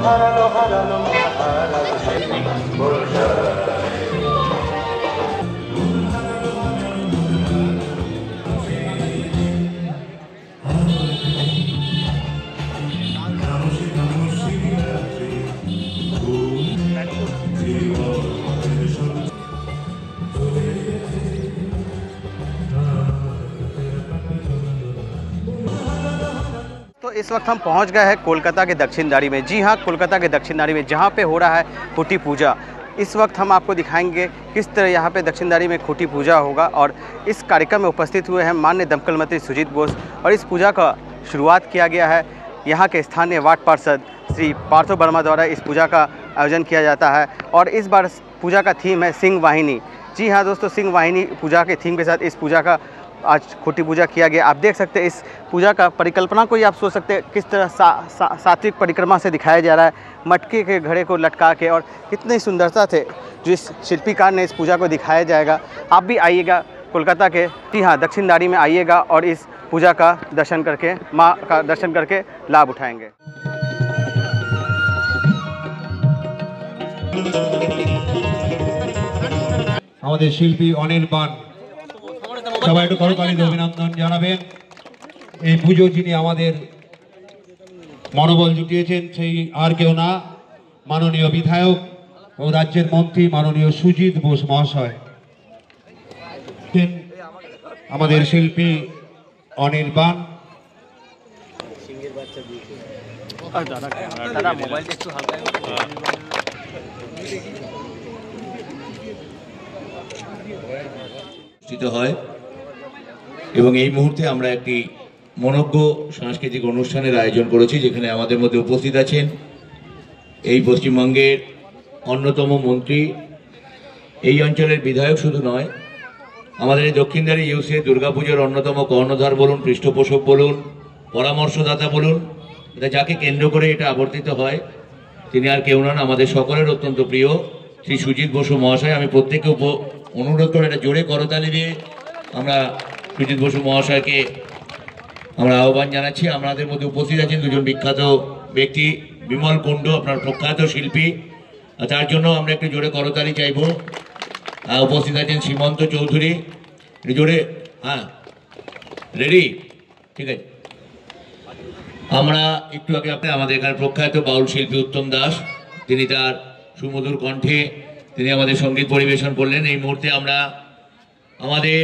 तो इस वक्त हम पहुँच गए हैं कोलकाता के दक्षिण दारी में। जी हाँ कोलकाता के दक्षिण दारी में, जहाँ पे हो रहा है खुटी पूजा। इस वक्त हम आपको दिखाएँगे किस तरह यहाँ पे दक्षिण दारी में खुटी पूजा होगा और इस कार्यक्रम में उपस्थित हुए हैं मान्य दमकल मंत्री सुजीत बोस और इस पूजा का शुरुआत किया गया है। यहाँ के स्थानीय वार्ड पार्षद श्री पार्थो वर्मा द्वारा इस पूजा का आयोजन किया जाता है और इस बार पूजा का थीम है सिंह वाहिनी। जी हाँ दोस्तों, सिंह वाहिनी पूजा के थीम के साथ इस पूजा का आज खुटी पूजा किया गया आप देख सकते हैं इस पूजा का परिकल्पना को ही आप सोच सकते हैं किस तरह सा, सा, सात्विक परिक्रमा से दिखाया जा रहा है मटके के घड़े को लटका के और कितनी सुंदरता थे जो इस शिल्पीकार ने इस पूजा को दिखाया जाएगा आप भी आइएगा कोलकाता के जी हाँ दक्षिण दारी में आइएगा और इस पूजा का दर्शन करके माँ का दर्शन करके लाभ उठाएंगे আমাদের শিল্পী অনির্বাণ সবাই একটু করতালিতে অভিনন্দন জানাবেন। এই পুজো যিনি আমাদের মনোবল জুটিয়েছেন সেই আর কেউ না মাননীয় বিধায়ক ও রাজ্যের মন্ত্রী মাননীয় সুজিত বোস মহাশয়। আমাদের শিল্পী অনির্বাণ দাদা মোবাইল একটু হালকা অনুষ্ঠিত হয়। এবং এই মুহূর্তে আমরা একটি মনজ্ঞ সাংস্কৃতিক অনুষ্ঠানের আয়োজন করেছি, যেখানে আমাদের মধ্যে উপস্থিত আছেন এই পশ্চিমবঙ্গের অন্যতম মন্ত্রী। এই অঞ্চলের বিধায়ক শুধু নয়, আমাদের এই দক্ষিণদারি ইউসি দুর্গাপুজোর অন্যতম কর্ণধার বলুন, পৃষ্ঠপোষক বলুন, পরামর্শদাতা বলুন, এটা যাকে কেন্দ্র করে এটা আবর্তিত হয়, তিনি আর কেউ নন, আমাদের সকলের অত্যন্ত প্রিয় শ্রী সুজিত বসু মহাশয়। আমি প্রত্যেককে উপ- অনুরোধ করে এটা জোরে করতালি দিয়ে আমরা সুজিত বসু মহাশয়কে আমরা আহ্বান জানাচ্ছি। আমাদের মধ্যে উপস্থিত আছেন দুজন বিখ্যাত ব্যক্তি, বিমল কুণ্ড, আপনার প্রখ্যাত শিল্পী। তার জন্য আমরা একটু জোরে করতালি চাইব। উপস্থিত আছেন সীমন্ত চৌধুরী। জোরে হ্যাঁ রেডি ঠিক আছে। আমরা একটু আগে আপনি আমাদের এখানে প্রখ্যাত বাউল শিল্পী উত্তম দাস, তিনি তার সুমধুর কণ্ঠে তিনি আমাদের সংগীত পরিবেশন করলেন। এই মুহূর্তে আমরা আমাদের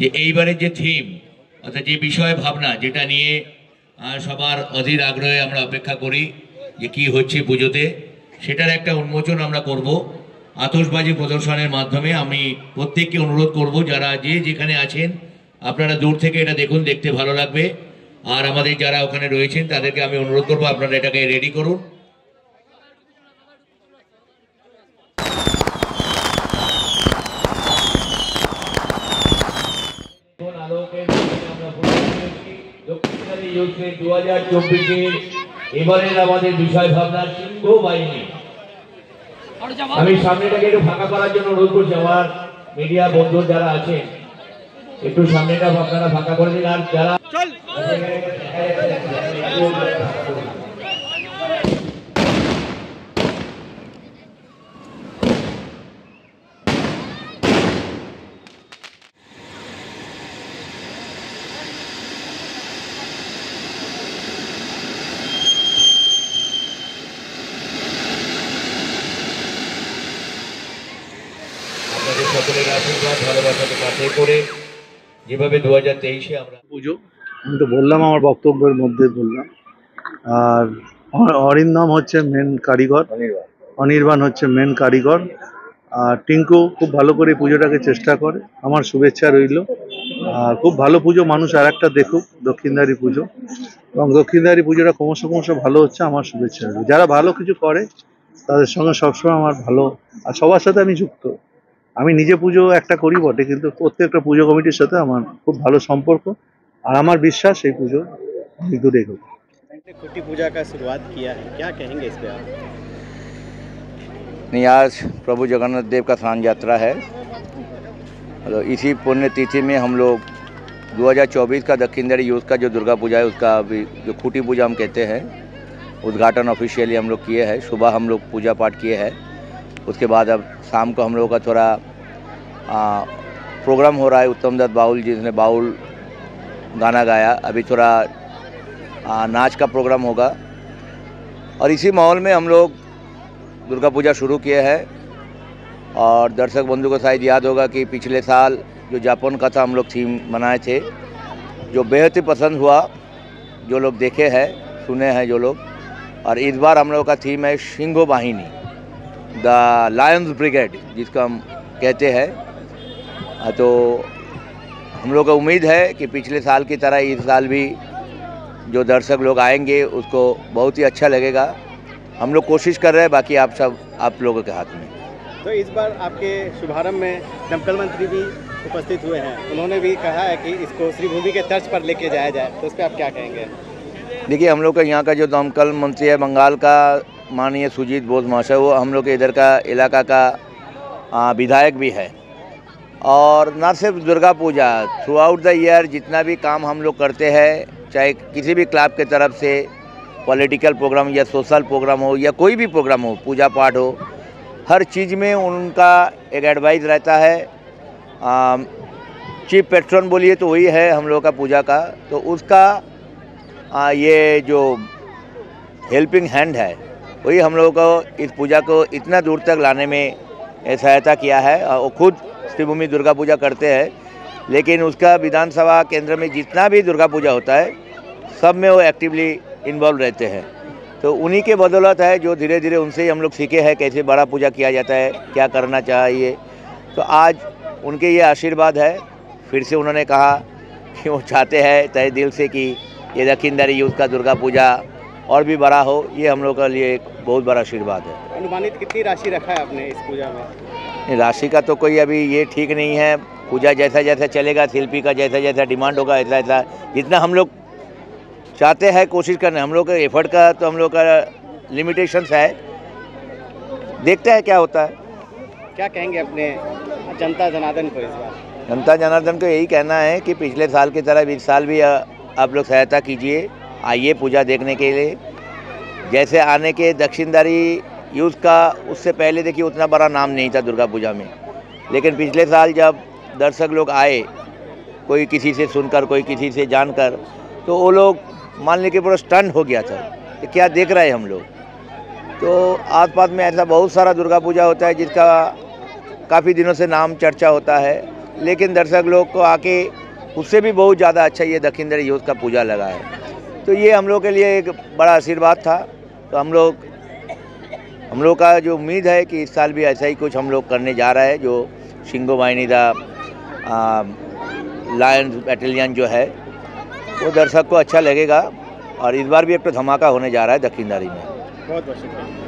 যে এইবারের যে থিম অর্থাৎ যে বিষয় ভাবনা, যেটা নিয়ে সবার অধীর আগ্রহে আমরা অপেক্ষা করি যে কি হচ্ছে পুজোতে, সেটার একটা উন্মোচন আমরা করব। আতশবাজি প্রদর্শনের মাধ্যমে আমি প্রত্যেককে অনুরোধ করব, যারা যে যেখানে আছেন, আপনারা দূর থেকে এটা দেখুন, দেখতে ভালো লাগবে। আর আমাদের যারা ওখানে রয়েছেন, তাদেরকে আমি অনুরোধ করব, আপনারা এটাকে রেডি করুন। এবারের আমাদের বিষয় ভাবনা সিংহ বাহিনী। আমি সামনেটাকে একটু ফাঁকা করার জন্য অনুরোধ করছি আমার মিডিয়া বন্ধু যারা আছেন একটু সামনেটা আপনারা ফাঁকা করে দিন আর যারা করে যেভাবে দু হাজার তেইশে আমরা পুজো। আমি তো বললাম আমার বক্তব্যের মধ্যে বললাম। আর অরিন্দম হচ্ছে মেন কারিগর। অনির্বাণ। হচ্ছে মেন কারিগর। আর টিঙ্কু খুব ভালো করে পুজোটাকে চেষ্টা করে। আমার শুভেচ্ছা রইল। আর খুব ভালো পুজো মানুষ আর একটা দেখুক দক্ষিণদারি পুজো। এবং দক্ষিণদারি পুজোটা ক্রমশ ক্রমশ ভালো হচ্ছে আমার শুভেচ্ছা রইল। যারা ভালো কিছু করে তাদের সঙ্গে সবসময় আমার ভালো আর সবার সাথে আমি যুক্ত। আমি নিজে পুজো একটা করি বটে কিন্তু প্রত্যেকটা পুজো কমিটির সাথে আমার খুব ভালো সম্পর্ক আর আমার বিশ্বাস এই পুজো অনেক দূরে এগোবে खुटी पूजा का शुरुआत किया है क्या कहेंगे इस पे आप नहीं आज प्रभु जगन्नाथ देव का स्नान यात्रा है तो इसी पुण्य तिथि में हम लोग 2024 का दक्षिण यूथ का जो दुर्गा पूजा है उसका अभी जो खूटी पूजा हम कहते हैं उद्घाटन ऑफिशियली हम लोग किए हैं सुबह हम लोग पूजा पाठ किए हैं उसके बाद अब शाम को हम लोगों का थोड़ा आ, प्रोग्राम हो रहा है उत्तम दत्त बाउल जिसने बाउल गाना गाया। अभी थोड़ा आ, नाच का प्रोग्राम होगा। और इसी माहौल में हम लोग दुर्गा पूजा शुरू किए हैं। और दर्शक बंधु को शायद याद होगा कि पिछले साल जो जापान का था हम लोग थीम बनाए थे। जो बेहद ही पसंद हुआ जो लोग देखे हैं सुने हैं जो लोग। और इस बार हम लोग का थीम है शिंगो वाहिनी द लायंस ब्रिगेड जिसको हम कहते हाँ, तो हम लोग को उम्मीद है कि पिछले साल की तरह इस साल भी जो दर्शक लोग आएँगे उसको बहुत ही अच्छा लगेगा। हम लोग कोशिश कर रहे हैं बाकी आप सब आप लोगों के हाथ में। तो इस बार आपके शुभारंभ में दमकल मंत्री भी उपस्थित हुए हैं। उन्होंने भी कहा है कि इसको श्रीभूमि के तर्ज पर लेके जाया जाए। तो उस पर आप क्या कहेंगे? देखिए हम लोग का यहाँ का जो दमकल मंत्री है बंगाल का माननीय सुजीत बोस महाशय वो हम लोग के इधर का इलाका का विधायक भी है। और ना सिर्फ़ Durga Puja throughout the year जितना भी काम हम लोग करते हैं चाहे किसी भी क्लब के तरफ़ से पॉलिटिकल प्रोग्राम या सोशल प्रोग्राम हो या कोई भी प्रोग्राम हो पूजा पाठ हो हर चीज़ में उनका एक एडवाइस रहता है। चीफ पेट्रन बोलिए तो वही है हम लोग का पूजा का। तो उसका आ, ये जो हेल्पिंग हैंड है वही हम लोगों को इस पूजा को इतना दूर तक लाने में सहायता किया है। और खुद श्रीभूमि दुर्गा पूजा करते हैं, लेकिन उसका विधानसभा केंद्र में जितना भी दुर्गा पूजा होता है, सब में वो एक्टिवली इन्वॉल्व रहते हैं। तो उन्हीं के बदौलत है जो धीरे धीरे उनसे ही हम लोग सीखे हैं कैसे बड़ा पूजा किया जाता है, क्या करना चाहिए। तो आज उनके ये आशीर्वाद है। फिर से उन्होंने कहा कि वो चाहते हैं तय दिल से कि ये दखिनदारी यूथ का दुर्गा पूजा और भी बड़ा हो, ये हम लोग के लिए एक बहुत बड़ा आशीर्वाद है। अनुमानित कितनी राशि रखा है आपने इस पूजा में? राशि का तो कोई अभी ये ठीक नहीं है। पूजा जैसा जैसा चलेगा शिल्पी का जैसा जैसा डिमांड होगा ऐसा ऐसा। जितना हम लोग चाहते हैं कोशिश करने हम लोग का एफर्ट का तो हम लोग का लिमिटेशंस है। देखते हैं क्या होता है। क्या कहेंगे अपने जनता जनार्दन को इस बार? जनता जनार्दन को यही कहना है कि पिछले साल की तरह इस साल भी आप लोग सहायता कीजिए आइए पूजा देखने के लिए। जैसे आने के दक्षिणदारी यूथ उसका, उससे पहले देखिए उतना बड़ा नाम नहीं था दुर्गा पूजा में। लेकिन पिछले साल जब दर्शक लोग आए, कोई किसी से सुनकर, कोई किसी से जानकर तो वो लोग मान लीजिए पूरा स्टन हो गया था कि क्या देख रहे हैं हम लोग। तो आसपास में ऐसा बहुत सारा दुर्गा पूजा होता है जिसका काफ़ी दिनों से नाम चर्चा होता है। लेकिन दर्शक लोग को आके उससे भी बहुत ज़्यादा अच्छा ये दक्षिण यूथ का पूजा लगा है। तो ये हम लोग के लिए एक बड़ा आशीर्वाद था। तो हम लोग हम लोग का जो उम्मीद है कि इस साल भी ऐसा ही कुछ हम लोग करने जा रहा है, जो शिंगो वाहिनी दा लायंस बैटेलियन जो है, वो दर्शक को अच्छा लगेगा और इस बार भी एक तो धमाका होने जा रहा है दक्षिणदारी में। बहुत बहुत शुक्रिया।